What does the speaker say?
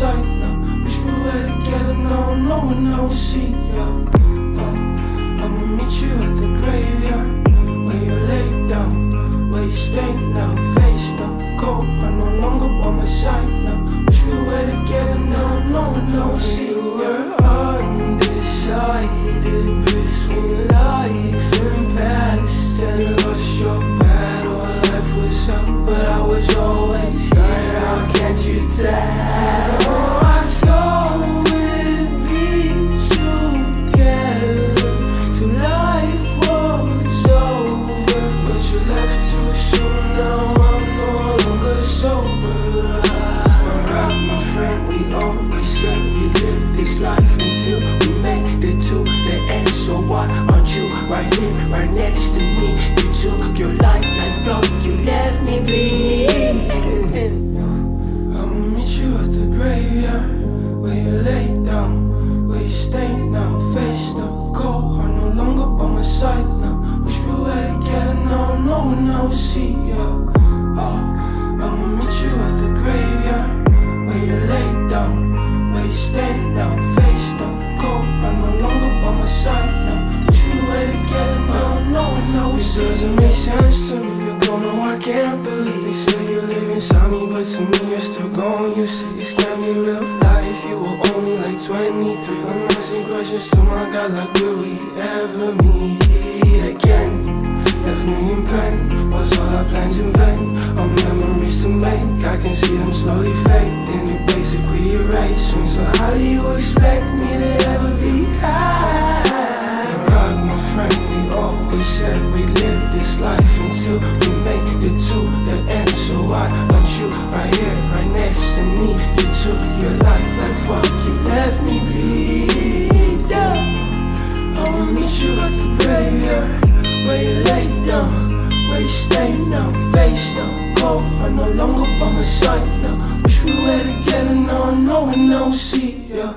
sight now. Wish we were together now, knowing I would see ya. Uh, I'ma meet you at the graveyard where you lay down, where you stay now. Face now, go. I'm no longer by my side now. Wish we were together now, knowing I would see ya. We're undecided between life and past, and lost your battle. Life was up, but I was always here. How can't you tell? Always said we live this life until we made it to the end. So why aren't you right here, right next to me? You took your life and flow, you left me bleeding. I'ma meet you at the graveyard where you lay down, where you stay now, face the cold. I'm no longer by my side now. Wish we were together now, no one else see ya. make sense to me. You're gone, know I can't believe. you say you live inside me, but to me, you're still gone. You see, this can't be real life. You were only like 23. I'm asking questions to my God, like, will we ever meet again? Left me in pain. Was all our plans in vain? Our memories to make. I can see them slowly fade. Then you basically erase me. So, how do you expect me? you, you made it to the end. So I want you right here, right next to me. You took your life like fuck, you left me bleed I will meet you at the graveyard. Where you lay down, where you stay now. Face down, cold, I'm no longer by my side now. Wish we were together, now I know and now see ya.